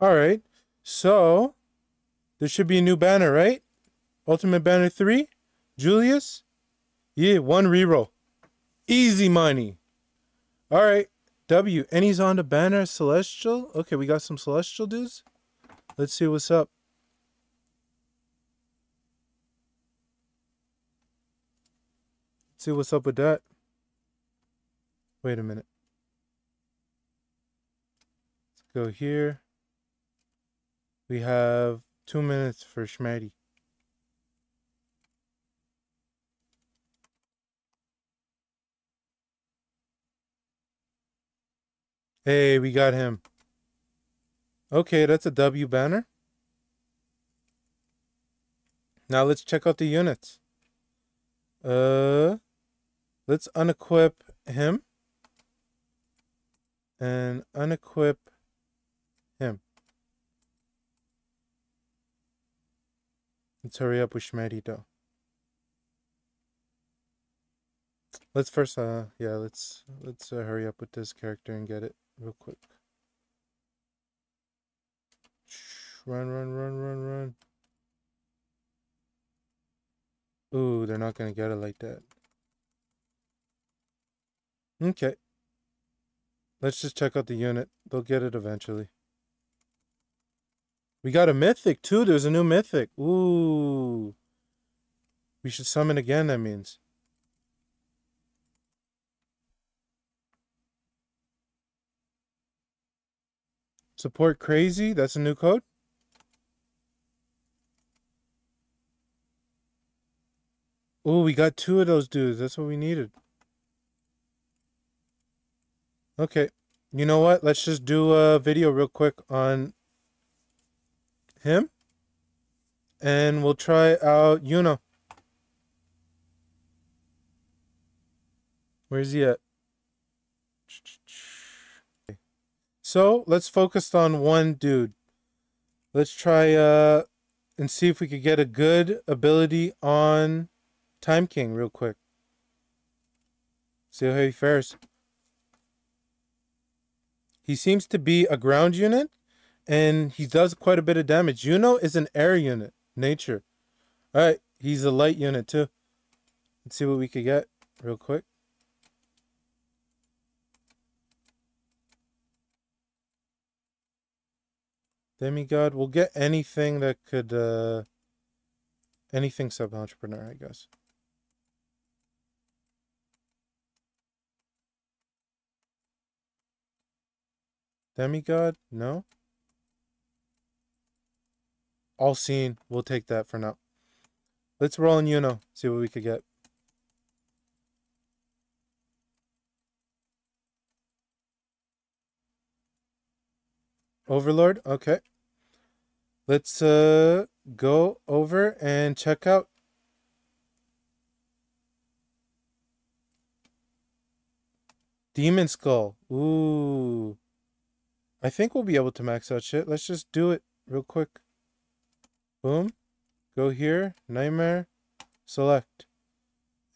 All right. So there should be a new banner, right? Ultimate Banner 3? Julius? Yeah, one reroll. Easy money. All right. W. And he's on the banner Celestial. Okay, we got some Celestial dudes. Let's see what's up. Let's see what's up with that. Wait a minute. Let's go here. We have two minutes for Schmatty. Hey, we got him. Okay, that's a W banner. Now let's check out the units. Uh, let's unequip him and unequip Let's hurry up with though. Let's first, uh, yeah, let's let's uh, hurry up with this character and get it real quick. Run, run, run, run, run. Ooh, they're not gonna get it like that. Okay. Let's just check out the unit. They'll get it eventually. We got a mythic too. There's a new mythic. Ooh. We should summon again, that means. Support crazy. That's a new code. Oh, we got two of those dudes. That's what we needed. Okay. You know what? Let's just do a video real quick on him. And we'll try out Yuno. Where's he at? So let's focus on one dude. Let's try uh and see if we could get a good ability on Time King real quick. See how he fares. He seems to be a ground unit and he does quite a bit of damage. Yuno is an air unit, nature. Alright, he's a light unit too. Let's see what we could get real quick. Demigod. We'll get anything that could, uh, anything sub-entrepreneur, I guess. Demigod? No? All seen. We'll take that for now. Let's roll in Yuno. See what we could get. Overlord? Okay. Let's uh go over and check out Demon Skull. Ooh. I think we'll be able to max out shit. Let's just do it real quick. Boom. Go here. Nightmare. Select.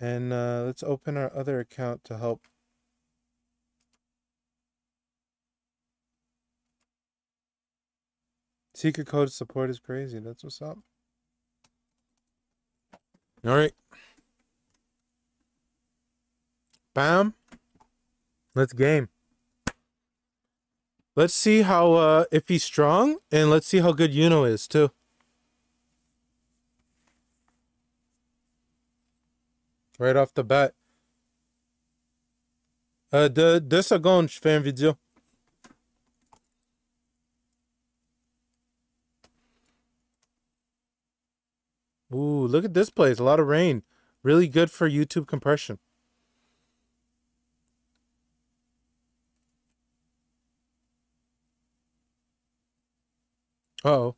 And uh, let's open our other account to help Secret code support is crazy. That's what's up. All right. Bam. Let's game. Let's see how uh if he's strong and let's see how good Yuno is too. Right off the bat. Uh, de, deux secondes, je fais un vidéo. Ooh, look at this place. A lot of rain. Really good for YouTube compression. Uh oh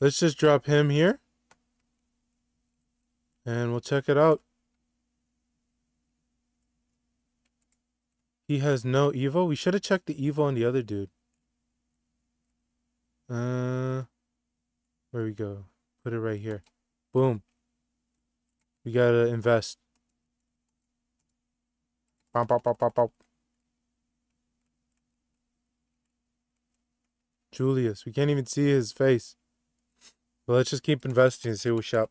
Let's just drop him here. And we'll check it out. He has no Evo. We should have checked the Evo on the other dude. Uh, where we go? Put it right here. Boom. We gotta invest. Bop, bop, bop, bop, bop. Julius. We can't even see his face. But let's just keep investing and see what's up.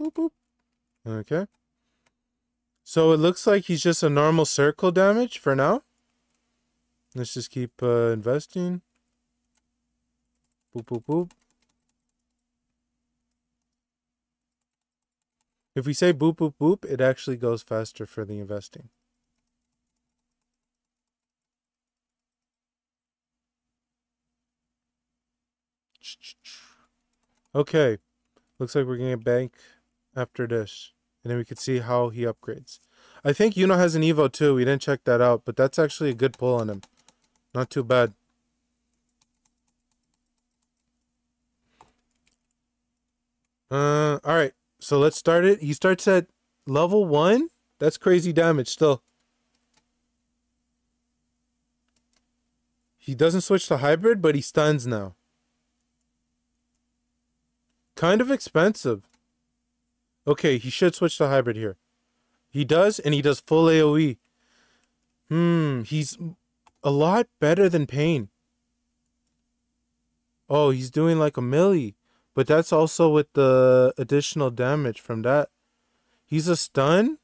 Boop, boop. Okay. So it looks like he's just a normal circle damage for now. Let's just keep uh, investing. Boop, boop, boop. If we say boop, boop, boop, it actually goes faster for the investing. Okay. Looks like we're going to bank after this. And then we can see how he upgrades. I think Yuno has an Evo too. We didn't check that out. But that's actually a good pull on him. Not too bad. Uh, alright. So let's start it. He starts at level 1. That's crazy damage still. He doesn't switch to hybrid, but he stuns now. Kind of expensive. Okay, he should switch to hybrid here. He does, and he does full AoE. Hmm, he's a lot better than Pain. Oh, he's doing like a milli. But that's also with the additional damage from that. He's a stun?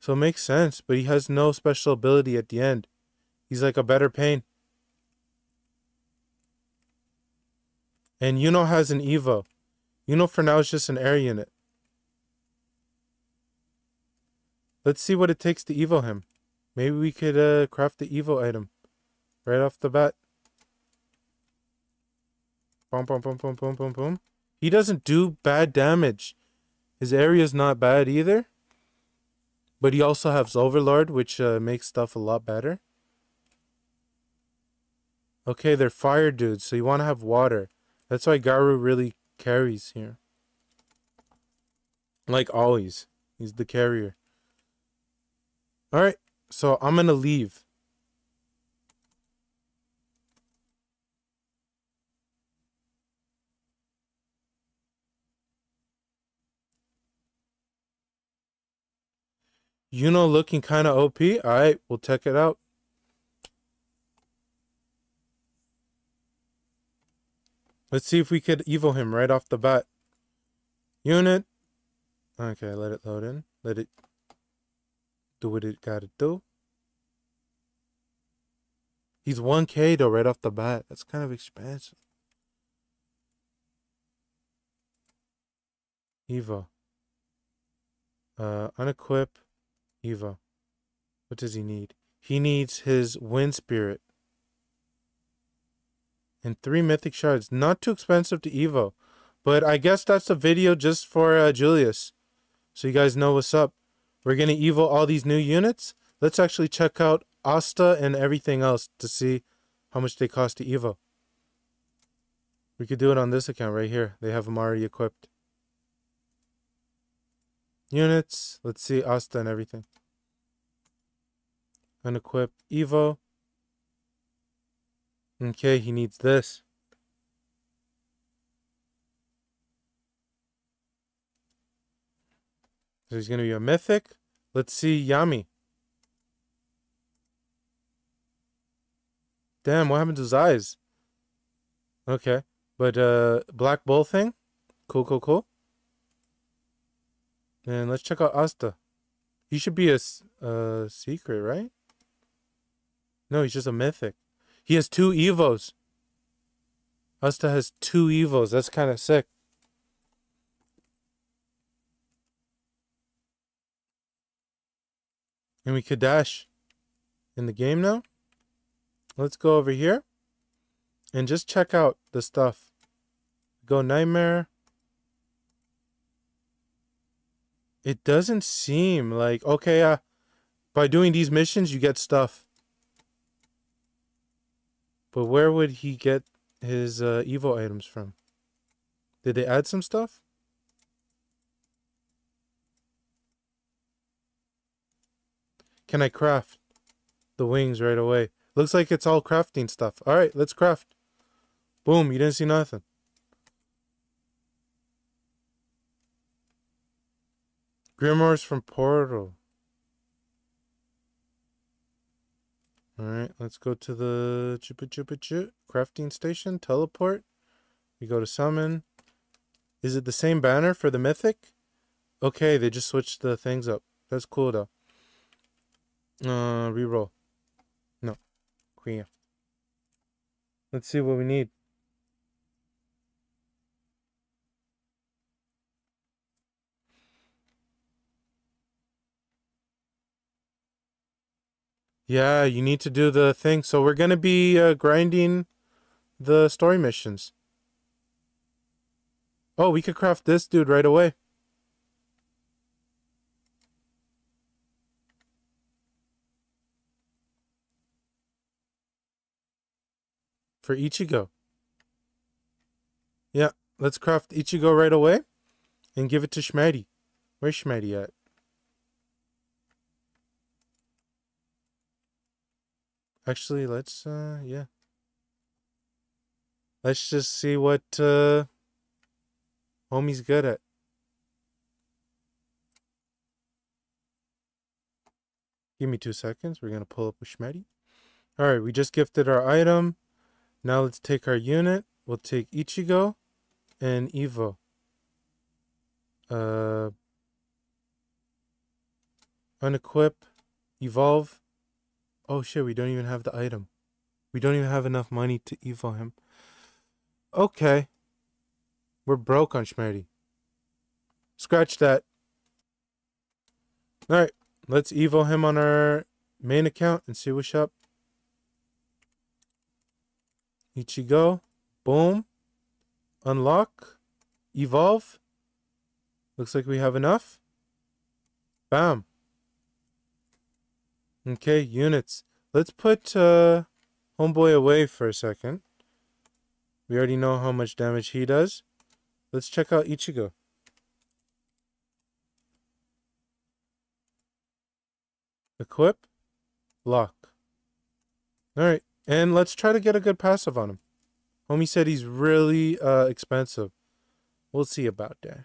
So it makes sense, but he has no special ability at the end. He's like a better Pain. And Yuno has an Evo. Yuno for now is just an air unit. Let's see what it takes to evil him. Maybe we could uh, craft the evil item right off the bat. Boom, boom, boom, boom, boom, boom, boom. He doesn't do bad damage. His area's not bad either. But he also has Overlord, which uh, makes stuff a lot better. Okay, they're fire dudes, so you want to have water. That's why Garu really carries here. Like always. He's the carrier. Alright, so I'm gonna leave. Yuno looking kind of OP. Alright, we'll check it out. Let's see if we could evil him right off the bat. Unit. Okay, let it load in. Let it do what it gotta do. He's 1k though right off the bat. That's kind of expensive. Evo. Uh, unequip. Evo. What does he need? He needs his wind spirit and three mythic shards. Not too expensive to Evo. But I guess that's a video just for uh, Julius. So you guys know what's up. We're going to Evo all these new units. Let's actually check out Asta and everything else to see how much they cost to Evo. We could do it on this account right here. They have them already equipped. Units. Let's see Asta and everything. Unequip Evo. Okay, he needs this. So he's going to be a mythic. Let's see Yami. Damn, what happened to his eyes? Okay. But uh Black Bull thing? Cool, cool, cool. And let's check out Asta. He should be a secret, right? No, he's just a mythic. He has two Evos. Asta has two Evos. That's kind of sick. And we could dash in the game now. Let's go over here and just check out the stuff. Go Nightmare. It doesn't seem like, okay, uh, by doing these missions, you get stuff. But where would he get his uh, Evo items from? Did they add some stuff? Can I craft the wings right away? Looks like it's all crafting stuff. All right, let's craft. Boom, you didn't see nothing. Grimoires from Portal. Alright, let's go to the chupa chupa chip crafting station, teleport. We go to summon. Is it the same banner for the mythic? Okay, they just switched the things up. That's cool though. Uh, reroll. No. Queen. Let's see what we need. Yeah, you need to do the thing. So we're going to be uh, grinding the story missions. Oh, we could craft this dude right away. For Ichigo. Yeah, let's craft Ichigo right away and give it to Schmatty. Where's Schmatty at? Actually, let's, uh, yeah. Let's just see what, uh, homie's good at. Give me two seconds. We're going to pull up with Schmetty. All right, we just gifted our item. Now let's take our unit. We'll take Ichigo and Evo. Uh, unequip, evolve, Oh shit, we don't even have the item. We don't even have enough money to evo him. Okay. We're broke on Schmerdy. Scratch that. Alright, let's evo him on our main account and see what's up. Ichigo. Boom. Unlock. Evolve. Looks like we have enough. Bam. Okay, units. Let's put uh, Homeboy away for a second. We already know how much damage he does. Let's check out Ichigo. Equip. Lock. Alright, and let's try to get a good passive on him. Homie said he's really uh, expensive. We'll see about that.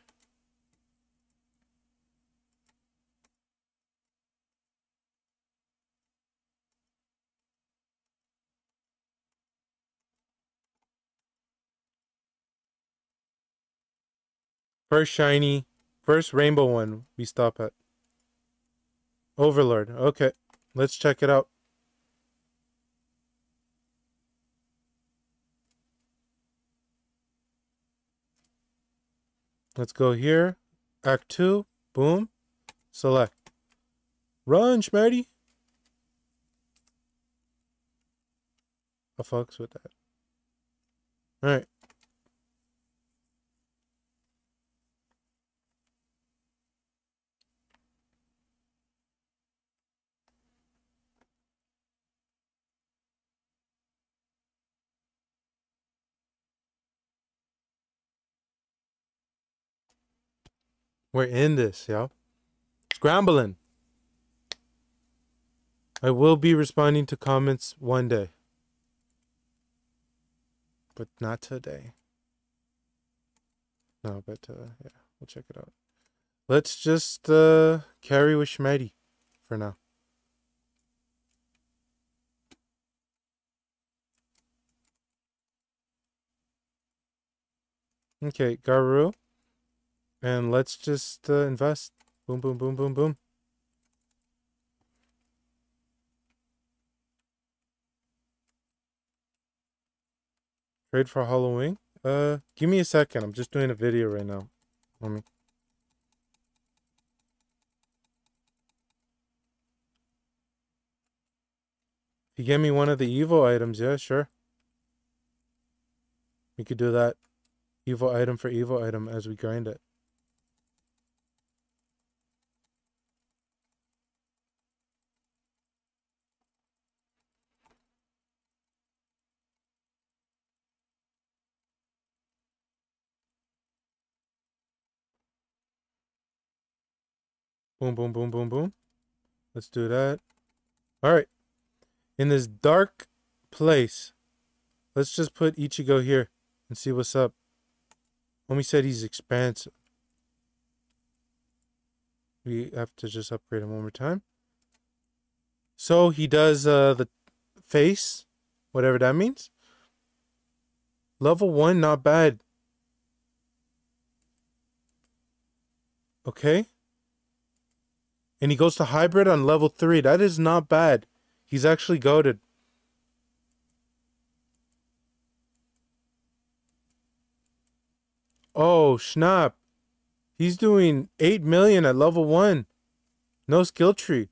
First shiny, first rainbow one we stop at. Overlord. Okay, let's check it out. Let's go here. Act 2. Boom. Select. Run, Schmarty. I fucks with that. Alright. We're in this, yo. Scrambling. I will be responding to comments one day. But not today. No, but uh, yeah, we'll check it out. Let's just uh, carry with Schmitty for now. Okay, Garu. And let's just uh, invest. Boom, boom, boom, boom, boom. Trade for Halloween? Uh, give me a second. I'm just doing a video right now. Let me. You get me one of the evil items, yeah, sure. We could do that. Evil item for evil item as we grind it. Boom, boom, boom, boom, boom. Let's do that. All right. In this dark place, let's just put Ichigo here and see what's up. Homie said he's expansive. We have to just upgrade him one more time. So he does uh, the face, whatever that means. Level 1, not bad. Okay. And he goes to hybrid on level 3. That is not bad. He's actually goaded. Oh, snap. He's doing 8 million at level 1. No skill tree.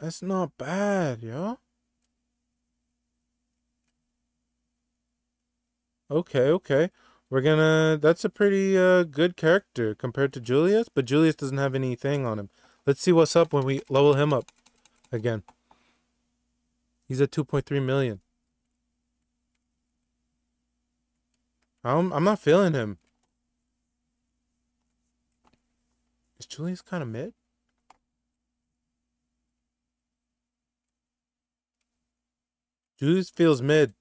That's not bad, yo. Okay, okay. We're gonna. That's a pretty uh, good character compared to Julius, but Julius doesn't have anything on him. Let's see what's up when we level him up again. He's at 2.3 million. I'm, I'm not feeling him. Is Julius kind of mid? Julius feels mid.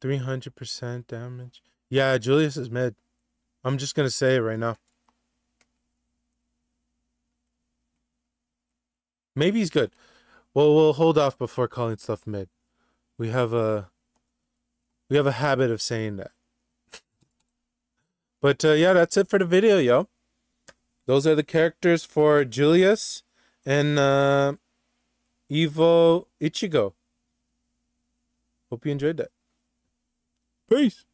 300% damage. Yeah, Julius is mid. I'm just going to say it right now. Maybe he's good. Well, we'll hold off before calling stuff mid. We have a we have a habit of saying that. but uh, yeah, that's it for the video, yo. Those are the characters for Julius and uh, Evo Ichigo. Hope you enjoyed that. Peace.